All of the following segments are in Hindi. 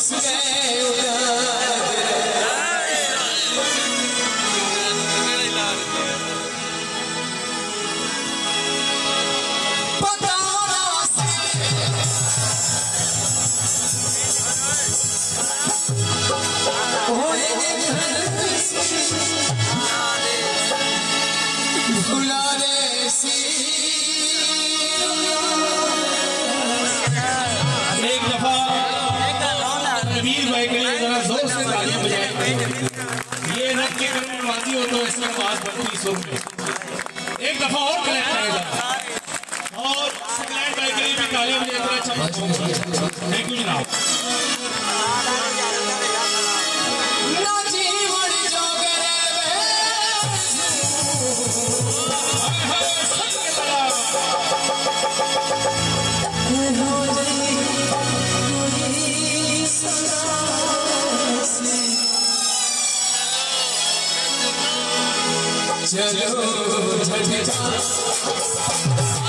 nosso Deus. रणवीर भाई के लिए जरा ज़ोर से तालियाँ बजाएँ। ये रथ के कर्म वादी हो तो इसमें बात बनती सुर में एक दफ़ा और कलेक्ट करेगा और सकलैंड भाई के लिए भी तालियाँ बजाएँ जरा चमक थैंक यू जनाब। चलो झटका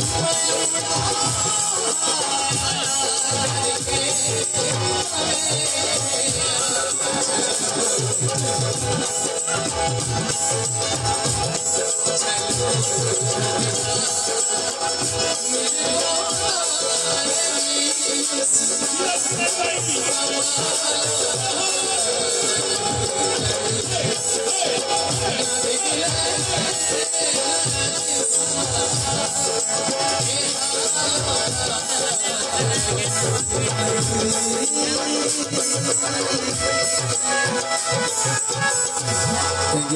Thank baby.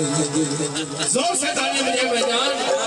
ज़ोर से ताली बजे भाईजान